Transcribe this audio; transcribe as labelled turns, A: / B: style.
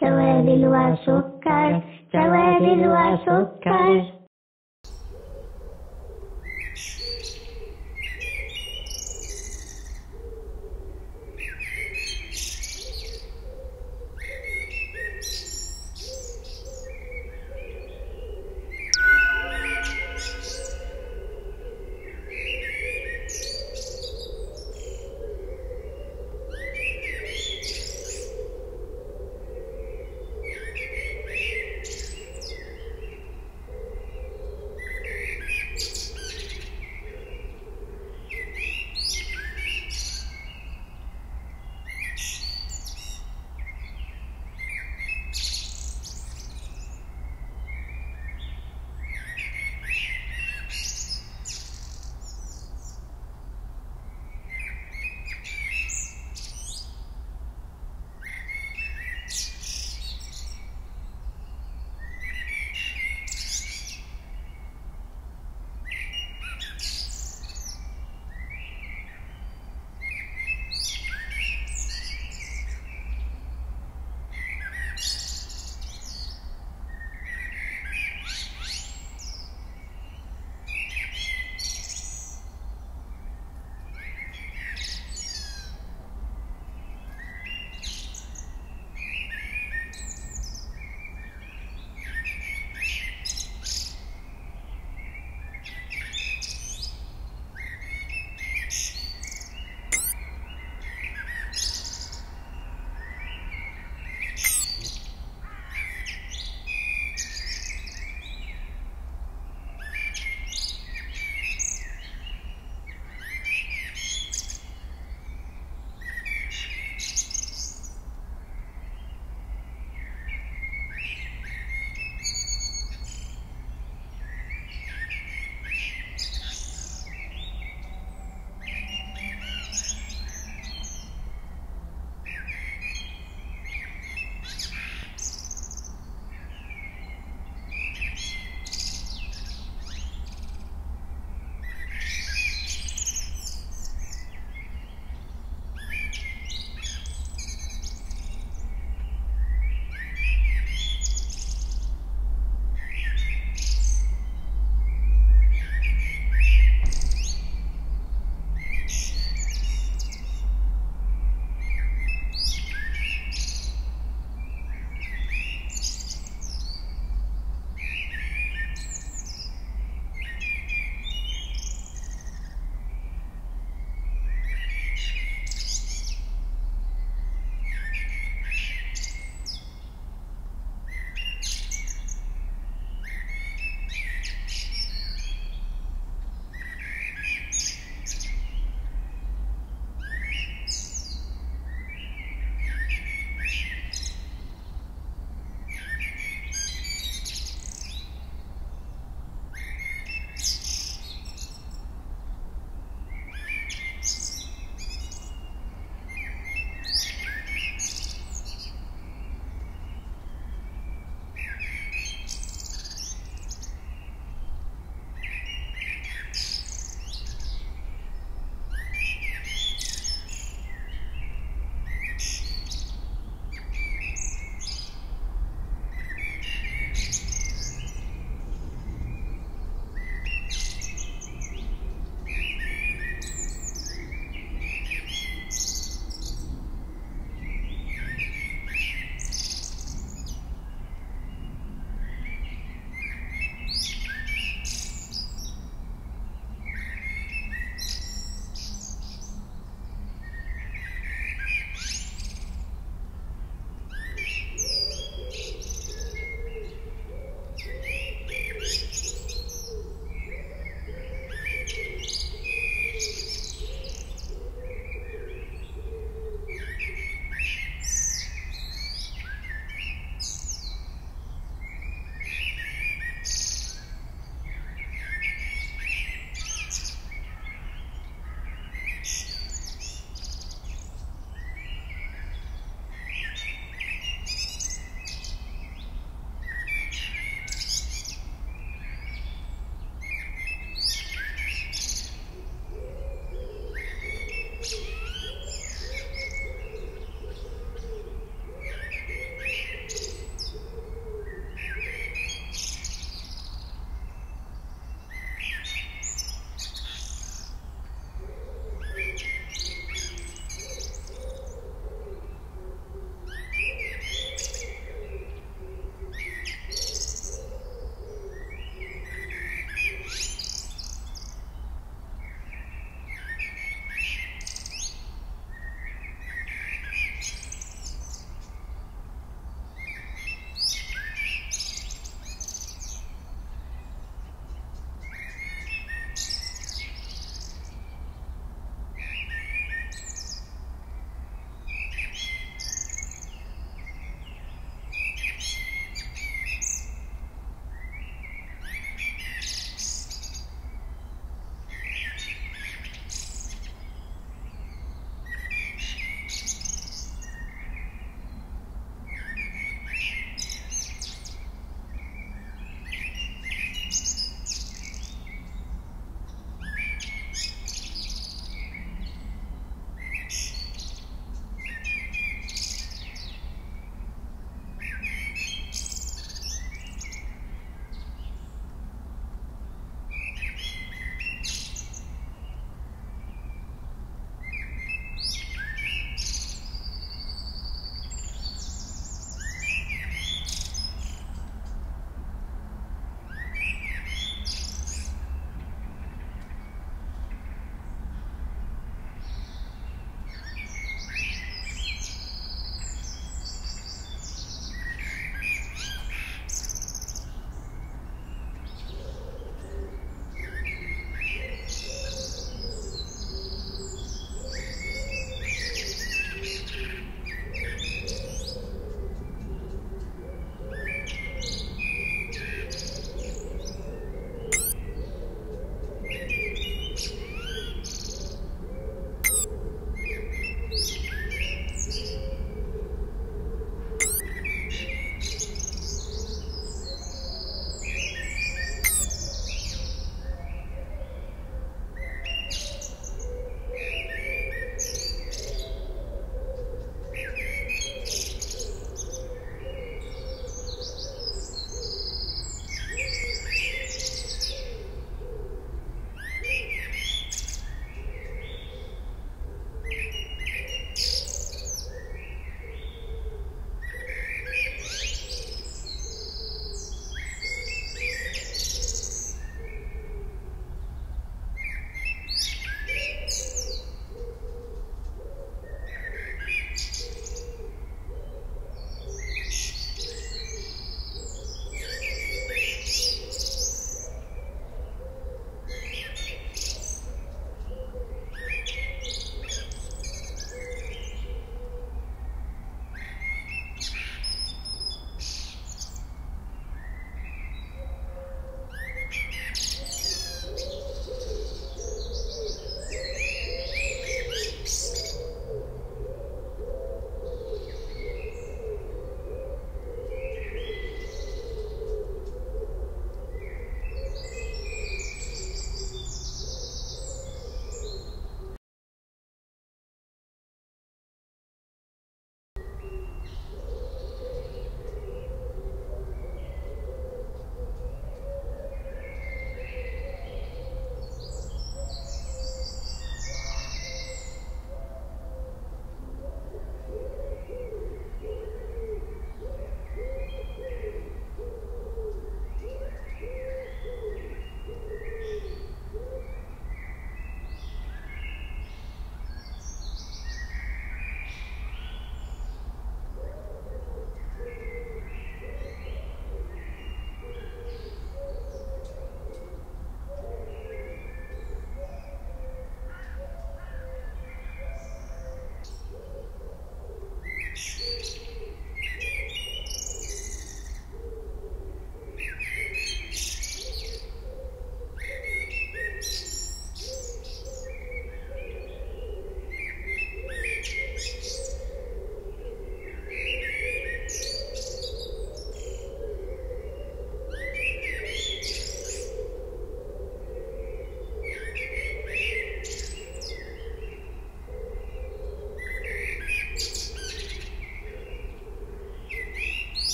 A: Cała wielła szukasz, cała.